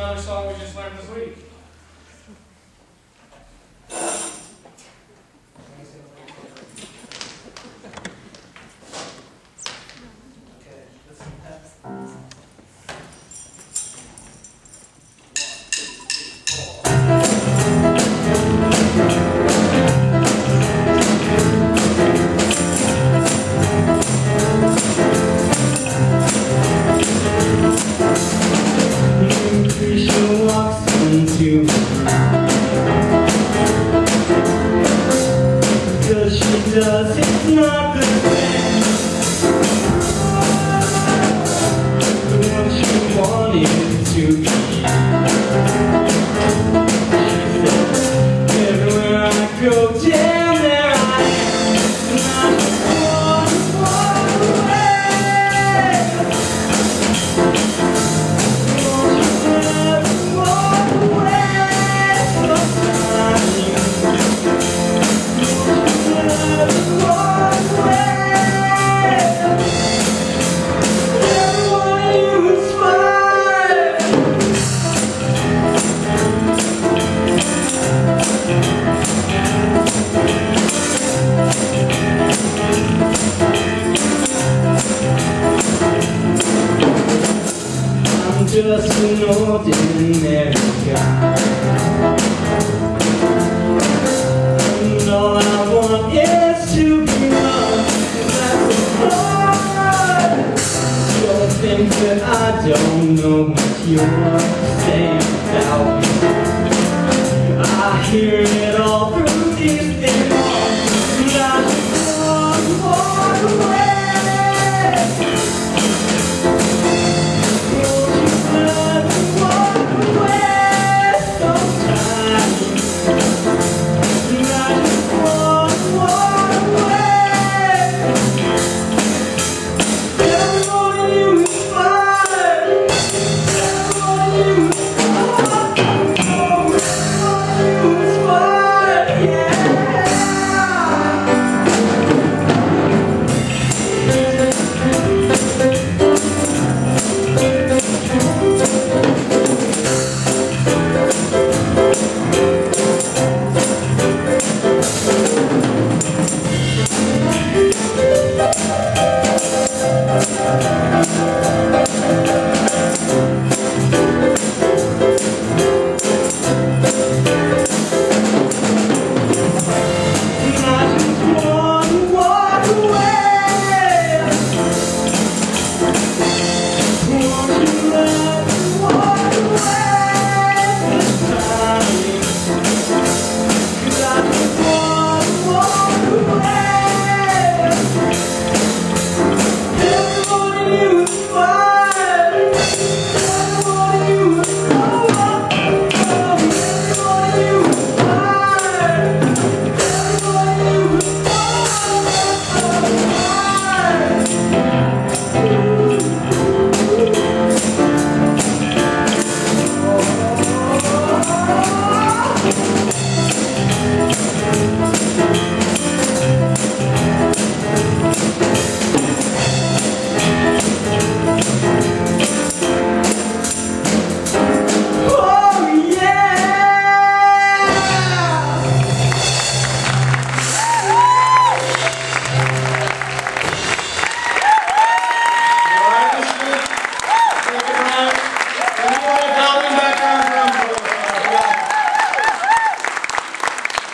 another song we just learned this week. Does, it's not the same The one she wanted ordinary guy And all I want is to be loved That's hard You'll think that I don't know what you're saying about me I hear